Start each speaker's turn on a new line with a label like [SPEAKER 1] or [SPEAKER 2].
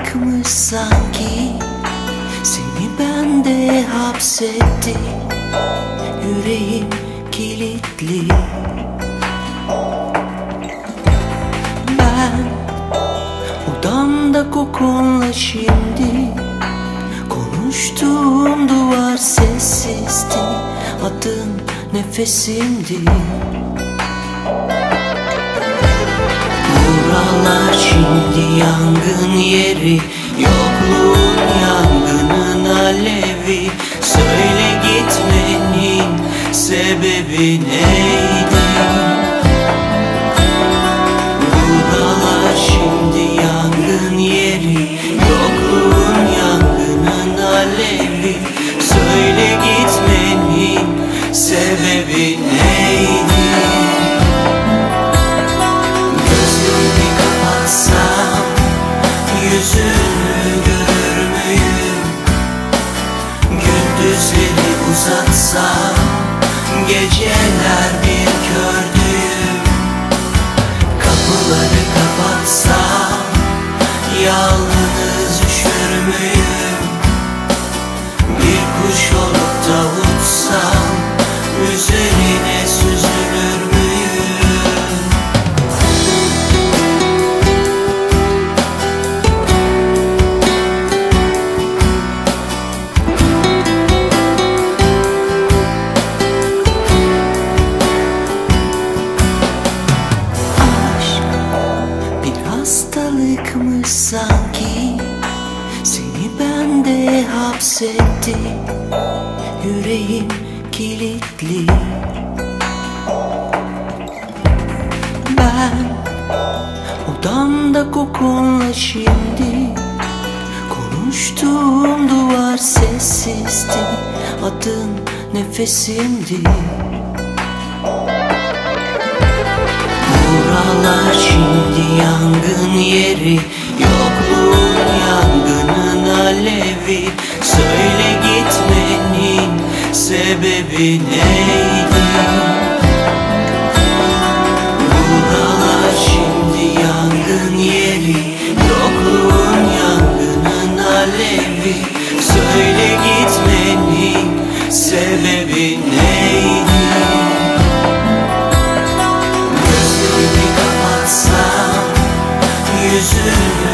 [SPEAKER 1] hastalıkmış sanki. Seni bende hapsetti. Yüreğim kilitli. Ben odamda kokunla şimdi Konuştuğum duvar sessizdi. Adın nefesimdi Buralar şimdi yangın yeri Yokluğun yangının alevi Söyle gitmenin sebebi neydi? Bende hapsetti Yüreğim kilitli. Ben odamda kokunla şimdi Konuştuğum duvar sessizdi. Adın nefesimdi. Buralar şimdi yangın yeri. Yokluğun gibi neydi Buralar şimdi yangın yeri Yokluğun yangının alevi Söyle gitmenin sebebi neydi? Gözlerimi kapatsam yüzünü